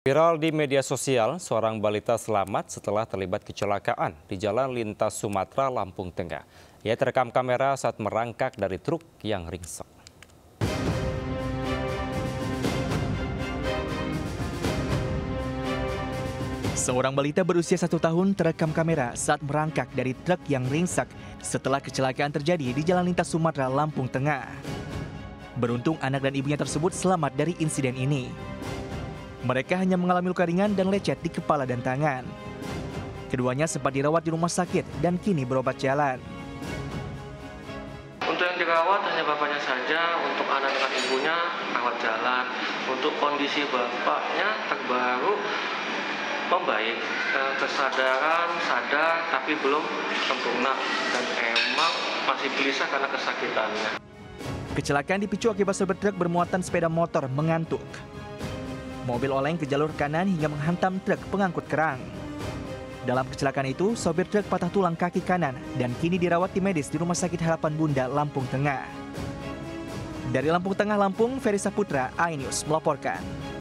Viral di media sosial, seorang balita selamat setelah terlibat kecelakaan di Jalan Lintas Sumatera, Lampung Tengah. Ia terekam kamera saat merangkak dari truk yang ringsek. Seorang balita berusia satu tahun terekam kamera saat merangkak dari truk yang ringsek setelah kecelakaan terjadi di Jalan Lintas Sumatera, Lampung Tengah. Beruntung anak dan ibunya tersebut selamat dari insiden ini. Mereka hanya mengalami luka ringan dan lecet di kepala dan tangan. Keduanya sempat dirawat di rumah sakit dan kini berobat jalan. Untuk yang dirawat hanya bapaknya saja, untuk anak dengan ibunya rawat jalan. Untuk kondisi bapaknya terbaru membaik, eh, kesadaran sadar tapi belum sempurna dan emang masih gelisah karena kesakitannya. Kecelakaan dipicu akibat sopir truk bermuatan sepeda motor mengantuk. Mobil oleng ke jalur kanan hingga menghantam truk pengangkut kerang. Dalam kecelakaan itu, sopir truk patah tulang kaki kanan dan kini dirawat di medis di Rumah Sakit Harapan Bunda, Lampung Tengah. Dari Lampung Tengah, Lampung, Ferry Saputra, iNews melaporkan.